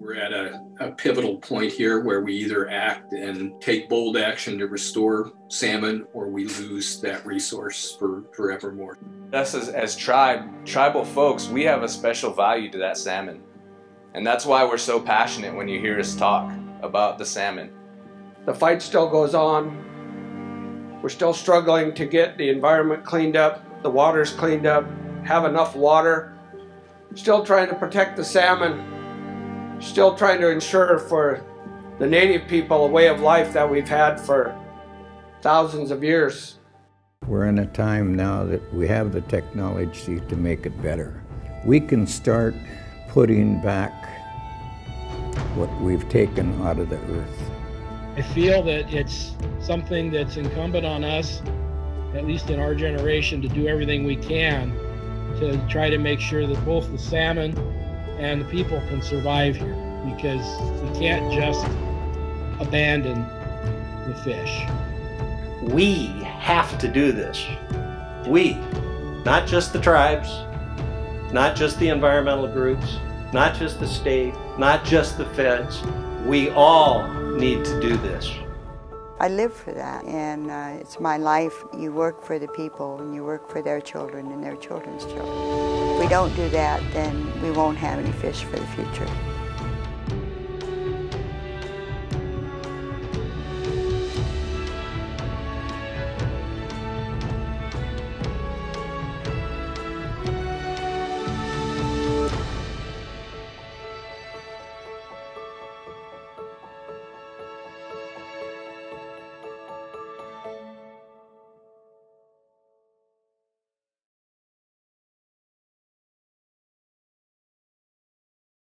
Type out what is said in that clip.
We're at a, a, pivotal point here where we either act and take bold action to restore salmon or we lose that resource for forevermore. Us as, as tribe, tribal folks, we have a special value to that salmon. And that's why we're so passionate when you hear us talk about the salmon. The fight still goes on. We're still struggling to get the environment cleaned up, the water's cleaned up, have enough water. Still trying to protect the salmon still trying to ensure for the native people a way of life that we've had for thousands of years. We're in a time now that we have the technology to make it better. We can start putting back what we've taken out of the earth. I feel that it's something that's incumbent on us, at least in our generation, to do everything we can to try to make sure that both the salmon and the people can survive here because we can't just abandon the fish. We have to do this. We, not just the tribes, not just the environmental groups, not just the state, not just the feds. We all need to do this. I live for that, and uh, it's my life. You work for the people, and you work for their children and their children's children. If we don't do that, then we won't have any fish for the future.